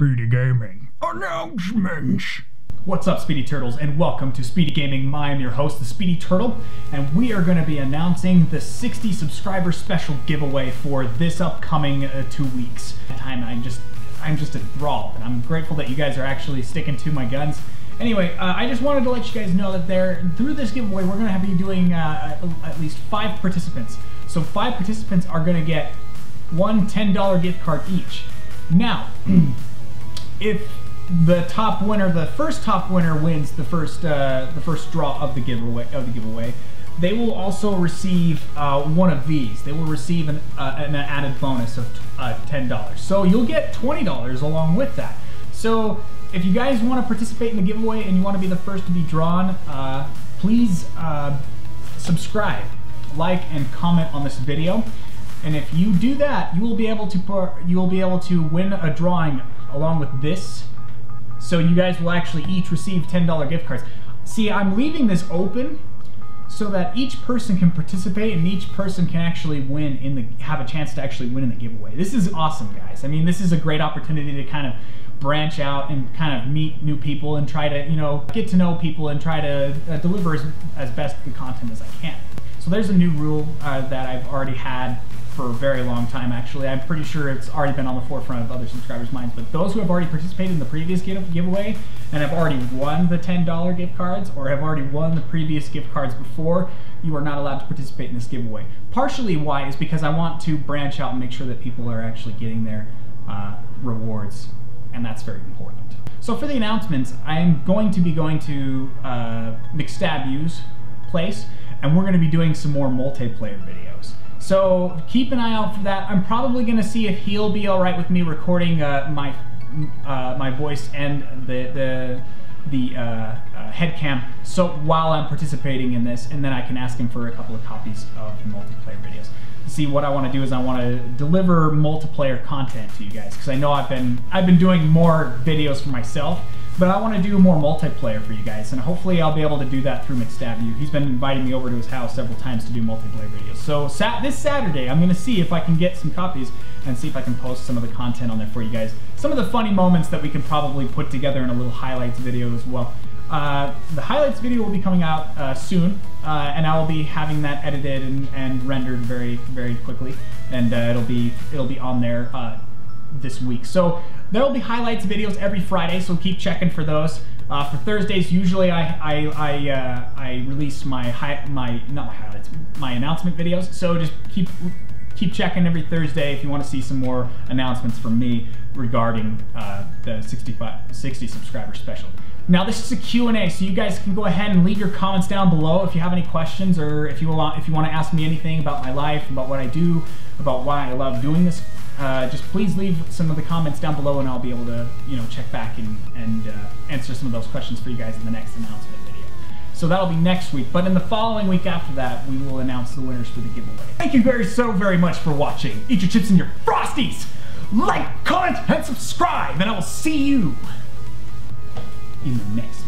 Speedy Gaming. Announcements. What's up, Speedy Turtles, and welcome to Speedy Gaming. I am your host, the Speedy Turtle, and we are going to be announcing the 60 subscriber special giveaway for this upcoming uh, two weeks. Time I'm just, I'm just enthralled, and I'm grateful that you guys are actually sticking to my guns. Anyway, uh, I just wanted to let you guys know that there, through this giveaway, we're going to be doing uh, at least five participants. So five participants are going to get one $10 gift card each. Now, if the top winner, the first top winner wins the first uh, the first draw of the giveaway of the giveaway. They will also receive uh, one of these. They will receive an, uh, an added bonus of uh, ten dollars. So you'll get twenty dollars along with that. So if you guys want to participate in the giveaway and you want to be the first to be drawn, uh, please uh, subscribe, like, and comment on this video. And if you do that, you will be able to you will be able to win a drawing along with this. So you guys will actually each receive $10 gift cards. See, I'm leaving this open so that each person can participate and each person can actually win in the have a chance to actually win in the giveaway. This is awesome, guys. I mean, this is a great opportunity to kind of branch out and kind of meet new people and try to, you know, get to know people and try to uh, deliver as, as best the content as I can. So there's a new rule uh, that I've already had for a very long time, actually. I'm pretty sure it's already been on the forefront of other subscribers' minds. But those who have already participated in the previous giveaway and have already won the $10 gift cards or have already won the previous gift cards before, you are not allowed to participate in this giveaway. Partially why is because I want to branch out and make sure that people are actually getting their uh, rewards, and that's very important. So for the announcements, I'm going to be going to uh, McStabU's place, and we're going to be doing some more multiplayer videos. So keep an eye out for that. I'm probably going to see if he'll be all right with me recording uh, my uh, my voice and the the the uh, uh, head cam so while I'm participating in this, and then I can ask him for a couple of copies of multiplayer videos. See, what I want to do is I want to deliver multiplayer content to you guys because I know I've been I've been doing more videos for myself but I want to do more multiplayer for you guys, and hopefully I'll be able to do that through McStabU. He's been inviting me over to his house several times to do multiplayer videos. So sat this Saturday, I'm going to see if I can get some copies and see if I can post some of the content on there for you guys. Some of the funny moments that we can probably put together in a little highlights video as well. Uh, the highlights video will be coming out uh, soon, uh, and I will be having that edited and, and rendered very, very quickly, and uh, it'll be it'll be on there uh, this week. So there will be highlights videos every Friday, so keep checking for those. Uh, for Thursdays, usually I I I, uh, I release my hi my not my highlights my announcement videos. So just keep keep checking every Thursday if you want to see some more announcements from me regarding uh, the 65 60 subscriber special. Now this is a Q&A, so you guys can go ahead and leave your comments down below if you have any questions or if you want if you want to ask me anything about my life, about what I do, about why I love doing this uh, just please leave some of the comments down below and I'll be able to, you know, check back and, and uh, answer some of those questions for you guys in the next announcement video. So that'll be next week, but in the following week after that, we will announce the winners for the giveaway. Thank you very so very much for watching. Eat your chips and your Frosties! Like, comment, and subscribe, and I will see you in the next